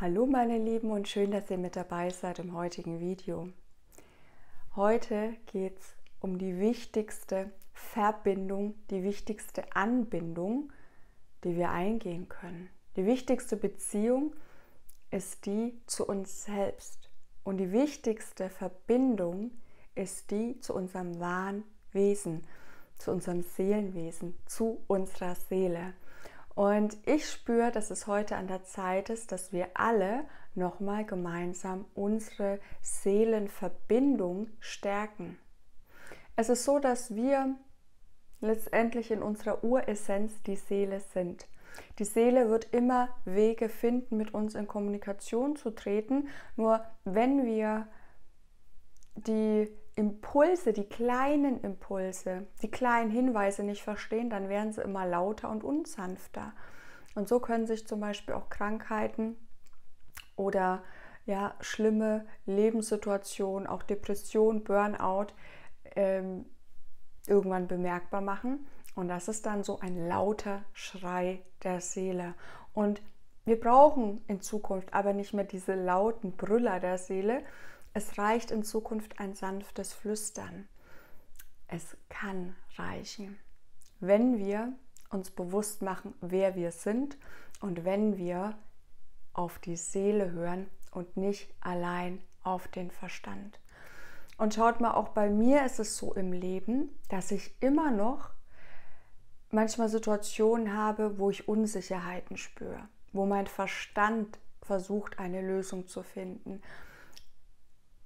Hallo meine Lieben und schön, dass ihr mit dabei seid im heutigen Video. Heute geht es um die wichtigste Verbindung, die wichtigste Anbindung, die wir eingehen können. Die wichtigste Beziehung ist die zu uns selbst und die wichtigste Verbindung ist die zu unserem wahren Wesen, zu unserem Seelenwesen, zu unserer Seele. Und ich spüre, dass es heute an der Zeit ist, dass wir alle nochmal gemeinsam unsere Seelenverbindung stärken. Es ist so, dass wir letztendlich in unserer Uressenz die Seele sind. Die Seele wird immer Wege finden, mit uns in Kommunikation zu treten. Nur wenn wir die Impulse, die kleinen Impulse, die kleinen Hinweise nicht verstehen, dann werden sie immer lauter und unsanfter. Und so können sich zum Beispiel auch Krankheiten oder ja, schlimme Lebenssituationen, auch Depression, Burnout ähm, irgendwann bemerkbar machen. Und das ist dann so ein lauter Schrei der Seele. Und wir brauchen in Zukunft aber nicht mehr diese lauten Brüller der Seele, es reicht in Zukunft ein sanftes Flüstern. Es kann reichen, wenn wir uns bewusst machen, wer wir sind und wenn wir auf die Seele hören und nicht allein auf den Verstand. Und schaut mal, auch bei mir ist es so im Leben, dass ich immer noch manchmal Situationen habe, wo ich Unsicherheiten spüre, wo mein Verstand versucht, eine Lösung zu finden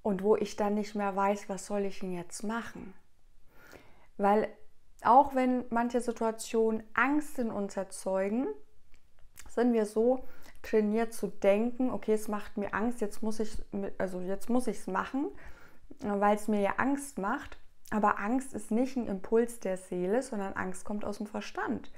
und wo ich dann nicht mehr weiß, was soll ich denn jetzt machen. Weil auch wenn manche Situationen Angst in uns erzeugen, sind wir so trainiert zu denken, okay, es macht mir Angst, jetzt muss ich also jetzt muss ich es machen, weil es mir ja Angst macht, aber Angst ist nicht ein Impuls der Seele, sondern Angst kommt aus dem Verstand.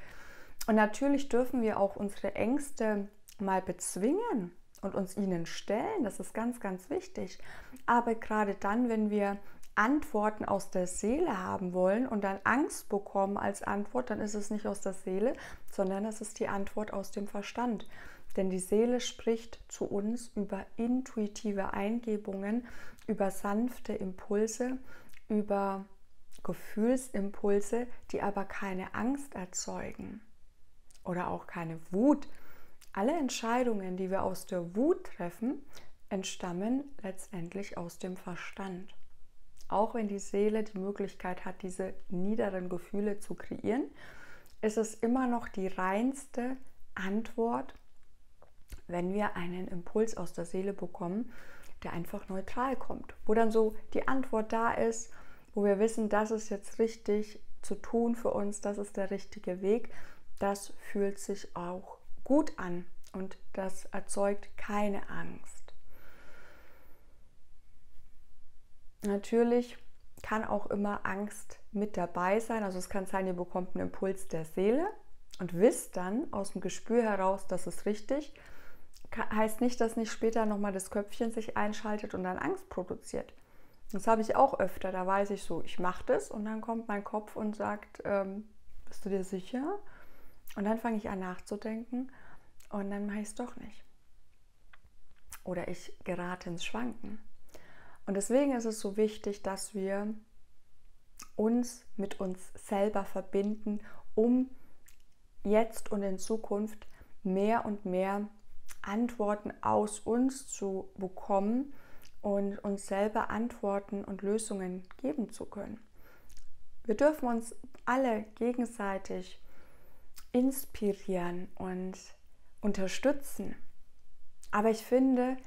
Und natürlich dürfen wir auch unsere Ängste mal bezwingen und uns ihnen stellen. Das ist ganz, ganz wichtig. Aber gerade dann, wenn wir Antworten aus der Seele haben wollen und dann Angst bekommen als Antwort, dann ist es nicht aus der Seele, sondern es ist die Antwort aus dem Verstand. Denn die Seele spricht zu uns über intuitive Eingebungen, über sanfte Impulse, über Gefühlsimpulse, die aber keine Angst erzeugen oder auch keine Wut alle Entscheidungen, die wir aus der Wut treffen, entstammen letztendlich aus dem Verstand. Auch wenn die Seele die Möglichkeit hat, diese niederen Gefühle zu kreieren, ist es immer noch die reinste Antwort, wenn wir einen Impuls aus der Seele bekommen, der einfach neutral kommt, wo dann so die Antwort da ist, wo wir wissen, das ist jetzt richtig zu tun für uns, das ist der richtige Weg. Das fühlt sich auch gut an und das erzeugt keine Angst. Natürlich kann auch immer Angst mit dabei sein. Also es kann sein, ihr bekommt einen Impuls der Seele und wisst dann aus dem Gespür heraus, das ist richtig. Heißt nicht, dass nicht später nochmal das Köpfchen sich einschaltet und dann Angst produziert. Das habe ich auch öfter. Da weiß ich so, ich mache das und dann kommt mein Kopf und sagt, ähm, bist du dir sicher? Und dann fange ich an nachzudenken und dann mache ich es doch nicht. Oder ich gerate ins Schwanken. Und deswegen ist es so wichtig, dass wir uns mit uns selber verbinden, um jetzt und in Zukunft mehr und mehr Antworten aus uns zu bekommen und uns selber Antworten und Lösungen geben zu können. Wir dürfen uns alle gegenseitig inspirieren und unterstützen. Aber ich finde,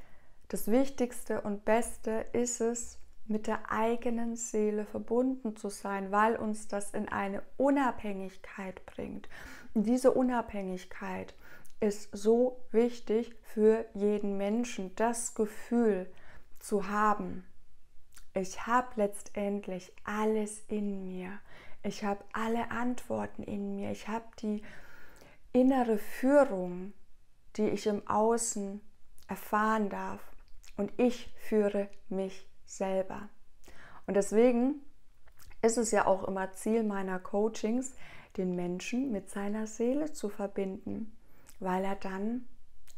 das Wichtigste und Beste ist es, mit der eigenen Seele verbunden zu sein, weil uns das in eine Unabhängigkeit bringt. Und diese Unabhängigkeit ist so wichtig für jeden Menschen, das Gefühl zu haben. Ich habe letztendlich alles in mir. Ich habe alle Antworten in mir. Ich habe die innere Führung die ich im Außen erfahren darf. Und ich führe mich selber. Und deswegen ist es ja auch immer Ziel meiner Coachings, den Menschen mit seiner Seele zu verbinden, weil er dann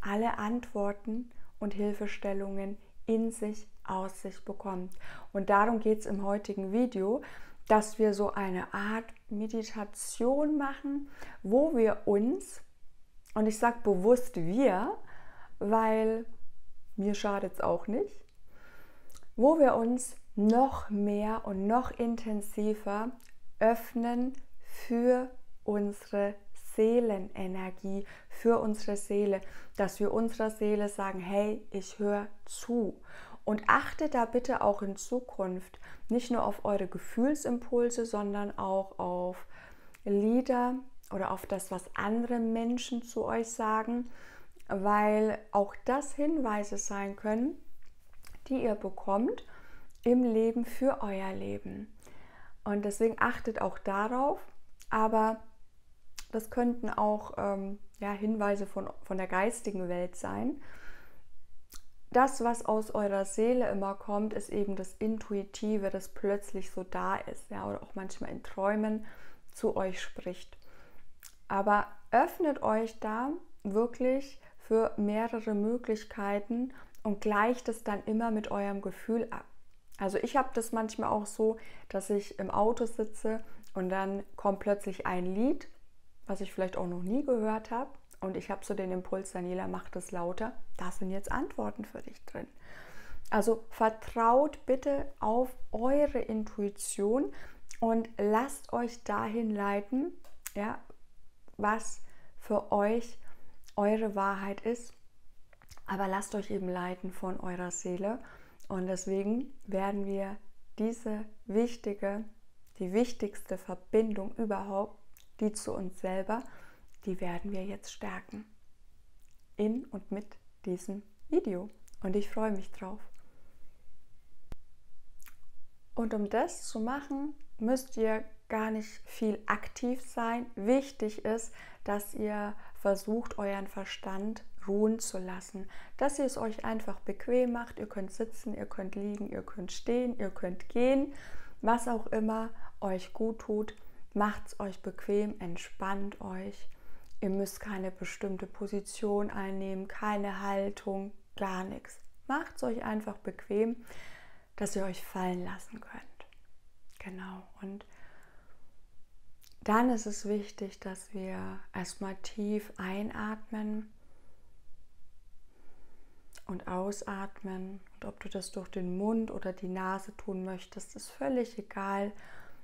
alle Antworten und Hilfestellungen in sich, aus sich bekommt. Und darum geht es im heutigen Video, dass wir so eine Art Meditation machen, wo wir uns, und ich sage bewusst wir, weil mir schadet es auch nicht, wo wir uns noch mehr und noch intensiver öffnen für unsere Seelenenergie, für unsere Seele, dass wir unserer Seele sagen, hey, ich höre zu. Und achtet da bitte auch in Zukunft nicht nur auf eure Gefühlsimpulse, sondern auch auf Lieder oder auf das, was andere Menschen zu euch sagen, weil auch das Hinweise sein können, die ihr bekommt im Leben für euer Leben. Und deswegen achtet auch darauf, aber das könnten auch ähm, ja, Hinweise von, von der geistigen Welt sein. Das, was aus eurer Seele immer kommt, ist eben das Intuitive, das plötzlich so da ist, ja, oder auch manchmal in Träumen zu euch spricht. Aber öffnet euch da wirklich für mehrere Möglichkeiten und gleicht es dann immer mit eurem Gefühl ab. Also ich habe das manchmal auch so, dass ich im Auto sitze und dann kommt plötzlich ein Lied, was ich vielleicht auch noch nie gehört habe. Und ich habe so den Impuls, Daniela, mach das lauter. Da sind jetzt Antworten für dich drin. Also vertraut bitte auf eure Intuition und lasst euch dahin leiten, ja, was für euch eure Wahrheit ist. Aber lasst euch eben leiten von eurer Seele. Und deswegen werden wir diese wichtige, die wichtigste Verbindung überhaupt, die zu uns selber, die werden wir jetzt stärken. In und mit diesem Video. Und ich freue mich drauf. Und um das zu machen, müsst ihr gar nicht viel aktiv sein. Wichtig ist, dass ihr versucht, euren Verstand ruhen zu lassen, dass ihr es euch einfach bequem macht. Ihr könnt sitzen, ihr könnt liegen, ihr könnt stehen, ihr könnt gehen, was auch immer euch gut tut. Macht es euch bequem, entspannt euch. Ihr müsst keine bestimmte Position einnehmen, keine Haltung, gar nichts. Macht es euch einfach bequem, dass ihr euch fallen lassen könnt. Genau. Und dann ist es wichtig, dass wir erstmal tief einatmen und ausatmen. Und ob du das durch den Mund oder die Nase tun möchtest, ist völlig egal.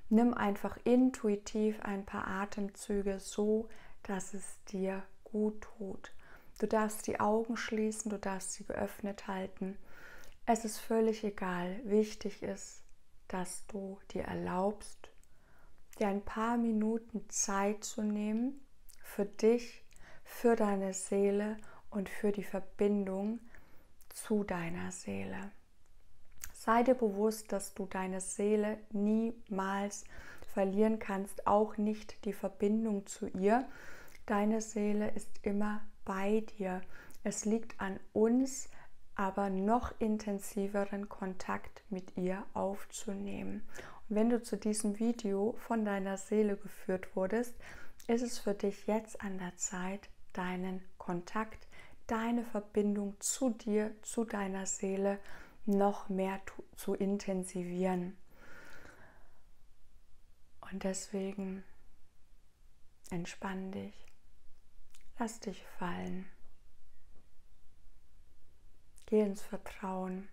Nimm einfach intuitiv ein paar Atemzüge so, dass es dir gut tut. Du darfst die Augen schließen, du darfst sie geöffnet halten. Es ist völlig egal. Wichtig ist, dass du dir erlaubst, dir ein paar Minuten Zeit zu nehmen für dich, für deine Seele und für die Verbindung zu deiner Seele. Sei dir bewusst, dass du deine Seele niemals verlieren kannst, auch nicht die Verbindung zu ihr. Deine Seele ist immer bei dir. Es liegt an uns, aber noch intensiveren Kontakt mit ihr aufzunehmen. Wenn du zu diesem Video von deiner Seele geführt wurdest, ist es für dich jetzt an der Zeit, deinen Kontakt, deine Verbindung zu dir, zu deiner Seele noch mehr zu intensivieren. Und deswegen entspann dich, lass dich fallen, geh ins Vertrauen,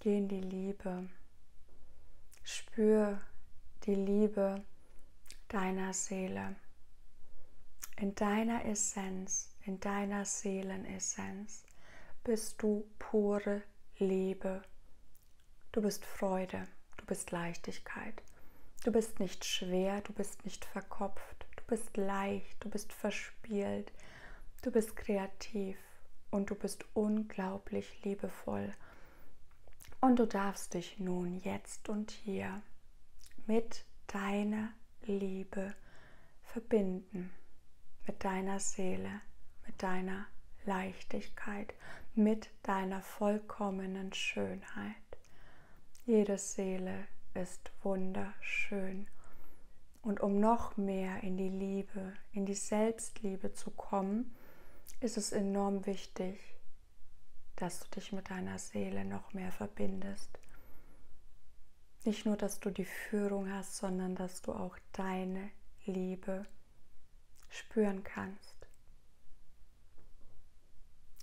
geh in die Liebe. Spür die Liebe deiner Seele. In deiner Essenz, in deiner Seelenessenz bist du pure Liebe. Du bist Freude, du bist Leichtigkeit. Du bist nicht schwer, du bist nicht verkopft, bist leicht, du bist verspielt, du bist kreativ und du bist unglaublich liebevoll und du darfst dich nun jetzt und hier mit deiner Liebe verbinden, mit deiner Seele, mit deiner Leichtigkeit, mit deiner vollkommenen Schönheit. Jede Seele ist wunderschön. Und um noch mehr in die Liebe, in die Selbstliebe zu kommen, ist es enorm wichtig, dass du dich mit deiner Seele noch mehr verbindest. Nicht nur, dass du die Führung hast, sondern dass du auch deine Liebe spüren kannst.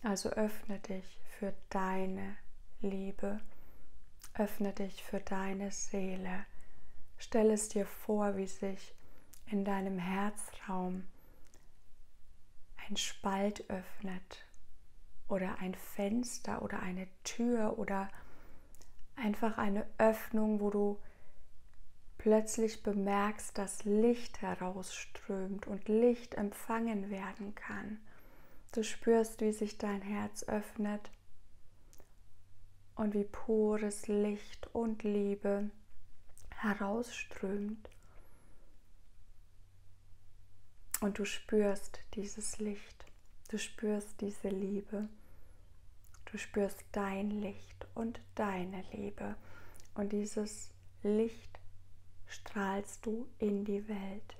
Also öffne dich für deine Liebe, öffne dich für deine Seele. Stell es dir vor, wie sich in deinem Herzraum ein Spalt öffnet oder ein Fenster oder eine Tür oder einfach eine Öffnung, wo du plötzlich bemerkst, dass Licht herausströmt und Licht empfangen werden kann. Du spürst, wie sich dein Herz öffnet und wie pures Licht und Liebe herausströmt. Und du spürst dieses Licht, du spürst diese Liebe, du spürst dein Licht und deine Liebe. Und dieses Licht strahlst du in die Welt.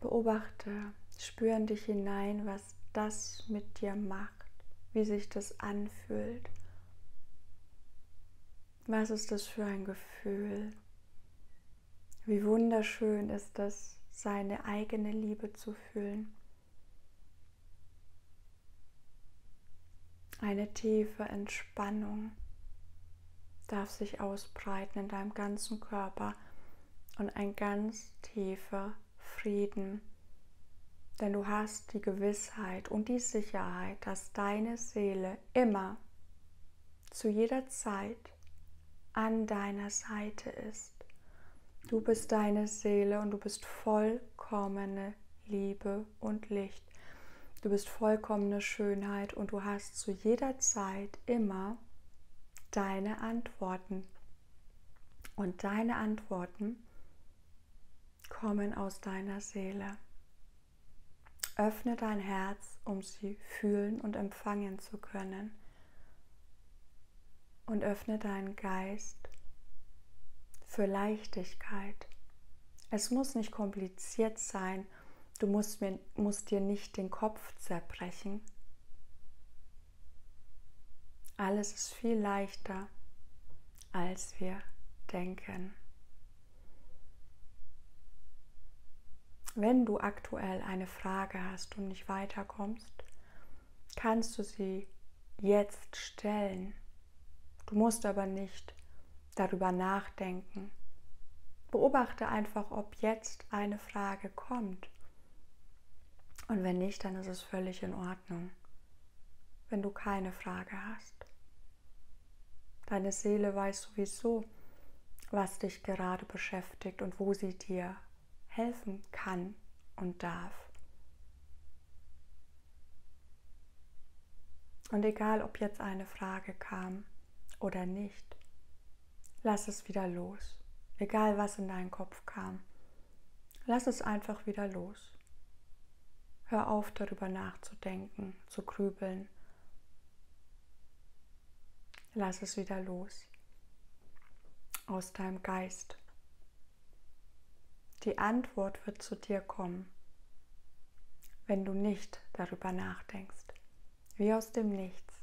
Beobachte, spür in dich hinein, was das mit dir macht, wie sich das anfühlt. Was ist das für ein Gefühl? Wie wunderschön ist es, seine eigene Liebe zu fühlen. Eine tiefe Entspannung darf sich ausbreiten in deinem ganzen Körper und ein ganz tiefer Frieden. Denn du hast die Gewissheit und die Sicherheit, dass deine Seele immer, zu jeder Zeit an deiner Seite ist. Du bist deine Seele und du bist vollkommene Liebe und Licht. Du bist vollkommene Schönheit und du hast zu jeder Zeit immer deine Antworten. Und deine Antworten kommen aus deiner Seele. Öffne dein Herz, um sie fühlen und empfangen zu können. Und öffne deinen Geist für Leichtigkeit. Es muss nicht kompliziert sein. Du musst, mir, musst dir nicht den Kopf zerbrechen. Alles ist viel leichter, als wir denken. Wenn du aktuell eine Frage hast und nicht weiterkommst, kannst du sie jetzt stellen. Du musst aber nicht darüber nachdenken. Beobachte einfach, ob jetzt eine Frage kommt. Und wenn nicht, dann ist es völlig in Ordnung, wenn du keine Frage hast. Deine Seele weiß sowieso, was dich gerade beschäftigt und wo sie dir helfen kann und darf. Und egal, ob jetzt eine Frage kam oder nicht, lass es wieder los. Egal, was in deinen Kopf kam. Lass es einfach wieder los. Hör auf, darüber nachzudenken, zu grübeln. Lass es wieder los. Aus deinem Geist. Die Antwort wird zu dir kommen, wenn du nicht darüber nachdenkst. Wie aus dem Nichts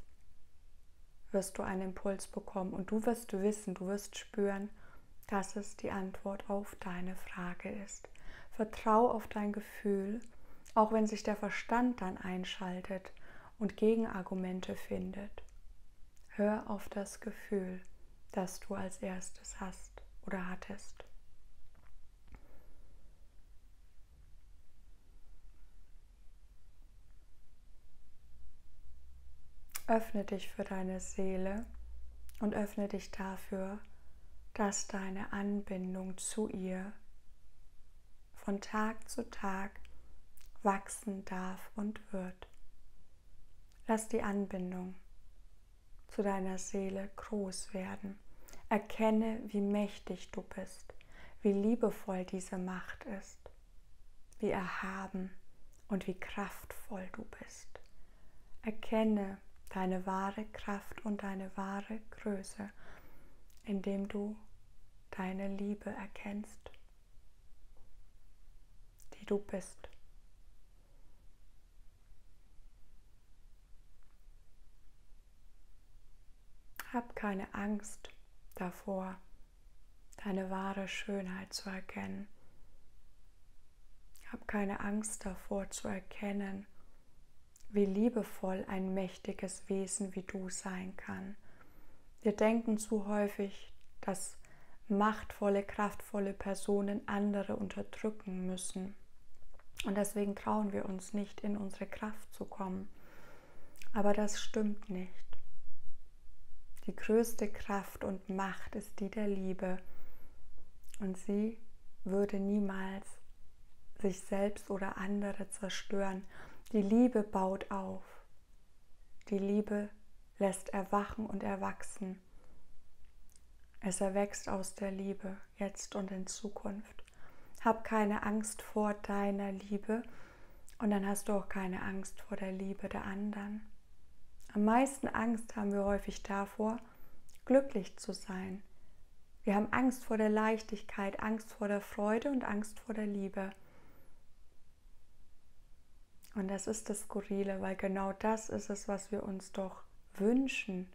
wirst du einen Impuls bekommen und du wirst wissen, du wirst spüren, dass es die Antwort auf deine Frage ist. Vertrau auf dein Gefühl, auch wenn sich der Verstand dann einschaltet und Gegenargumente findet. Hör auf das Gefühl, das du als erstes hast oder hattest. Öffne dich für deine Seele und öffne dich dafür, dass deine Anbindung zu ihr von Tag zu Tag wachsen darf und wird. Lass die Anbindung zu deiner Seele groß werden. Erkenne, wie mächtig du bist, wie liebevoll diese Macht ist, wie erhaben und wie kraftvoll du bist. Erkenne, deine wahre Kraft und deine wahre Größe, indem du deine Liebe erkennst, die du bist. Hab keine Angst davor, deine wahre Schönheit zu erkennen. Hab keine Angst davor zu erkennen, wie liebevoll ein mächtiges Wesen wie du sein kann. Wir denken zu häufig, dass machtvolle, kraftvolle Personen andere unterdrücken müssen. Und deswegen trauen wir uns nicht, in unsere Kraft zu kommen. Aber das stimmt nicht. Die größte Kraft und Macht ist die der Liebe. Und sie würde niemals sich selbst oder andere zerstören. Die Liebe baut auf. Die Liebe lässt erwachen und erwachsen. Es erwächst aus der Liebe, jetzt und in Zukunft. Hab keine Angst vor deiner Liebe und dann hast du auch keine Angst vor der Liebe der anderen. Am meisten Angst haben wir häufig davor, glücklich zu sein. Wir haben Angst vor der Leichtigkeit, Angst vor der Freude und Angst vor der Liebe. Und das ist das Skurrile, weil genau das ist es, was wir uns doch wünschen.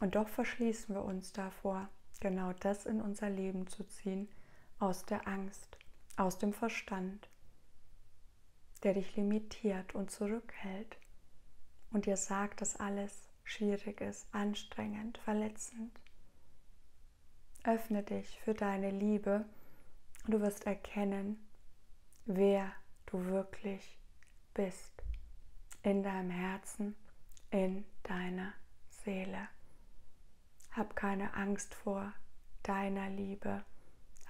Und doch verschließen wir uns davor, genau das in unser Leben zu ziehen, aus der Angst, aus dem Verstand, der dich limitiert und zurückhält und dir sagt, dass alles schwierig ist, anstrengend, verletzend. Öffne dich für deine Liebe und du wirst erkennen, wer du wirklich bist in deinem Herzen, in deiner Seele. Hab keine Angst vor deiner Liebe.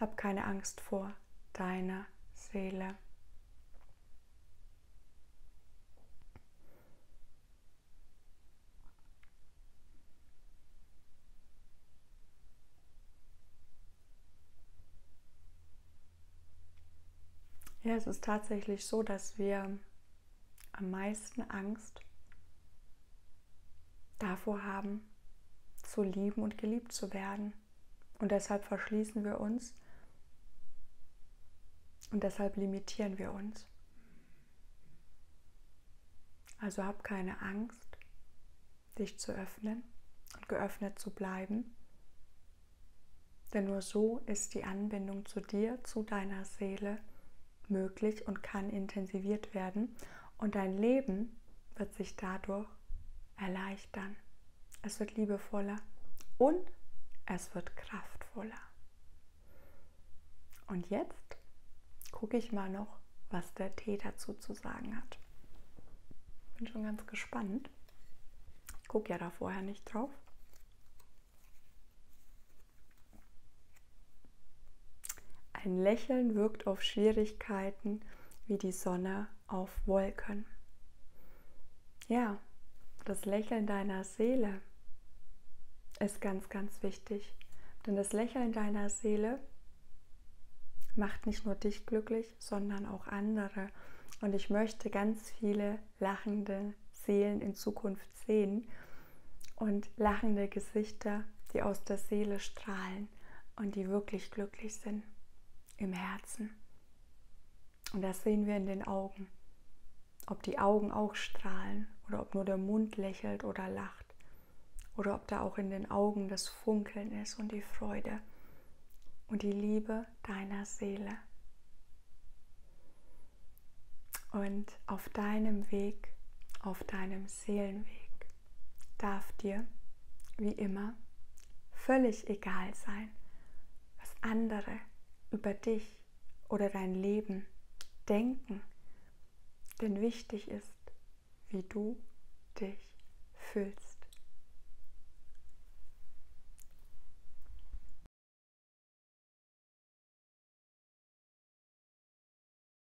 Hab keine Angst vor deiner Seele. Ja, es ist tatsächlich so, dass wir am meisten Angst davor haben, zu lieben und geliebt zu werden. Und deshalb verschließen wir uns und deshalb limitieren wir uns. Also hab keine Angst, dich zu öffnen und geöffnet zu bleiben. Denn nur so ist die Anbindung zu dir, zu deiner Seele möglich und kann intensiviert werden. Und dein Leben wird sich dadurch erleichtern. Es wird liebevoller und es wird kraftvoller. Und jetzt gucke ich mal noch, was der Tee dazu zu sagen hat. Bin schon ganz gespannt. Ich gucke ja da vorher nicht drauf. Ein Lächeln wirkt auf Schwierigkeiten wie die Sonne auf Wolken. Ja, das Lächeln deiner Seele ist ganz, ganz wichtig. Denn das Lächeln deiner Seele macht nicht nur dich glücklich, sondern auch andere. Und ich möchte ganz viele lachende Seelen in Zukunft sehen und lachende Gesichter, die aus der Seele strahlen und die wirklich glücklich sind im Herzen. Und das sehen wir in den Augen. Ob die Augen auch strahlen oder ob nur der Mund lächelt oder lacht oder ob da auch in den Augen das Funkeln ist und die Freude und die Liebe deiner Seele. Und auf deinem Weg, auf deinem Seelenweg, darf dir, wie immer, völlig egal sein, was andere über dich oder dein Leben denken. Denn wichtig ist, wie du dich fühlst.